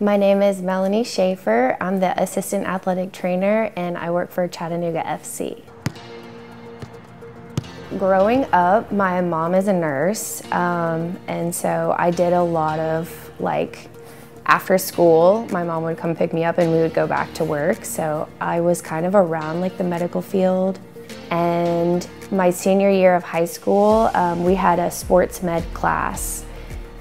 My name is Melanie Schaefer. I'm the assistant athletic trainer and I work for Chattanooga FC. Growing up, my mom is a nurse, um, and so I did a lot of like after school, my mom would come pick me up and we would go back to work. So I was kind of around like the medical field. And my senior year of high school, um, we had a sports med class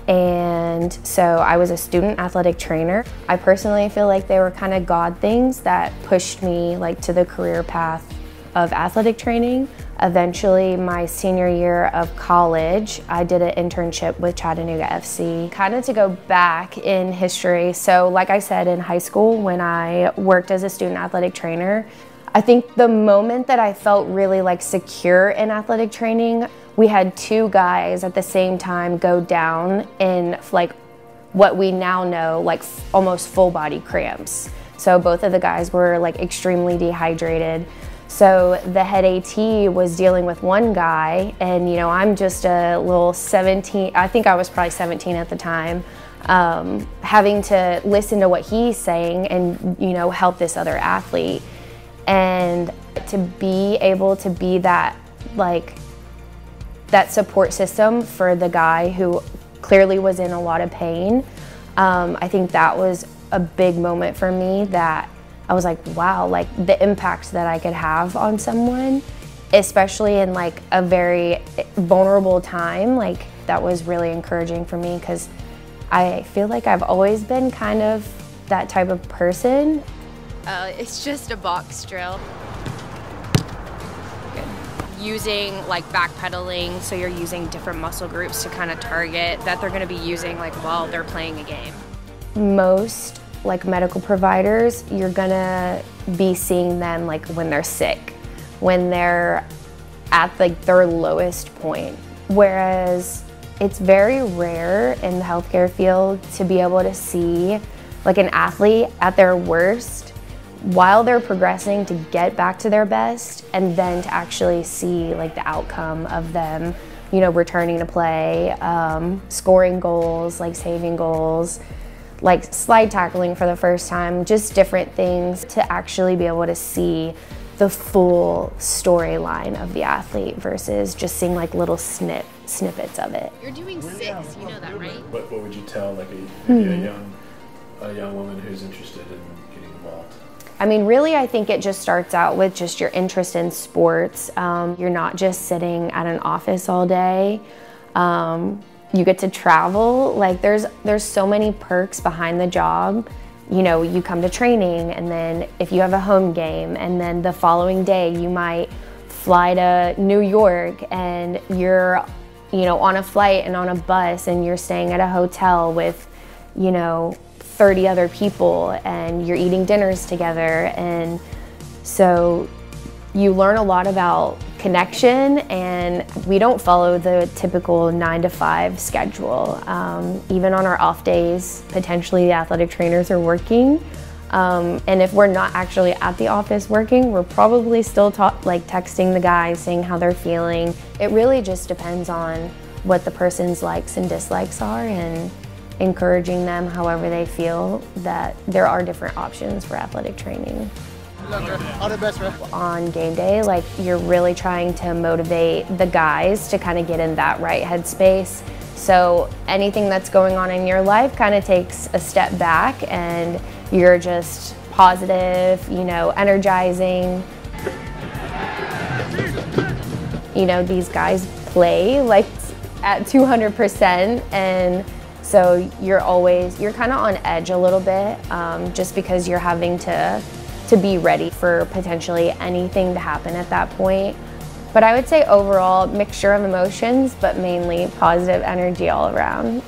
and so I was a student athletic trainer. I personally feel like they were kind of God things that pushed me like to the career path of athletic training. Eventually, my senior year of college, I did an internship with Chattanooga FC. Kind of to go back in history, so like I said, in high school when I worked as a student athletic trainer, I think the moment that I felt really like secure in athletic training we had two guys at the same time go down in like what we now know like almost full body cramps. So both of the guys were like extremely dehydrated. So the head AT was dealing with one guy, and you know, I'm just a little 17, I think I was probably 17 at the time, um, having to listen to what he's saying and, you know, help this other athlete. And to be able to be that, like, that support system for the guy who clearly was in a lot of pain. Um, I think that was a big moment for me that I was like, wow, like the impact that I could have on someone, especially in like a very vulnerable time, like that was really encouraging for me because I feel like I've always been kind of that type of person. Uh, it's just a box drill using like backpedaling, so you're using different muscle groups to kind of target that they're going to be using like while they're playing a game. Most like medical providers, you're going to be seeing them like when they're sick, when they're at like their lowest point. Whereas it's very rare in the healthcare field to be able to see like an athlete at their worst while they're progressing to get back to their best and then to actually see like the outcome of them you know returning to play um, scoring goals like saving goals like slide tackling for the first time just different things to actually be able to see the full storyline of the athlete versus just seeing like little snip snippets of it. You're doing six you know that right? what, what would you tell like a, maybe mm-hmm. a young a young woman who's interested in getting involved I mean, really, I think it just starts out with just your interest in sports. Um, you're not just sitting at an office all day. Um, you get to travel. Like there's there's so many perks behind the job. You know, you come to training, and then if you have a home game, and then the following day you might fly to New York, and you're, you know, on a flight and on a bus, and you're staying at a hotel with, you know, 30 other people and you're eating dinners together. And so you learn a lot about connection and we don't follow the typical nine to five schedule. Um, even on our off days, potentially the athletic trainers are working. Um, and if we're not actually at the office working, we're probably still like texting the guys, saying how they're feeling. It really just depends on what the person's likes and dislikes are and encouraging them however they feel that there are different options for athletic training. All the best, On game day, like you're really trying to motivate the guys to kind of get in that right headspace. So anything that's going on in your life kind of takes a step back and you're just positive, you know, energizing. You know, these guys play like at 200% and so you're always, you're kind of on edge a little bit um, just because you're having to, to be ready for potentially anything to happen at that point. But I would say overall, mixture of emotions, but mainly positive energy all around.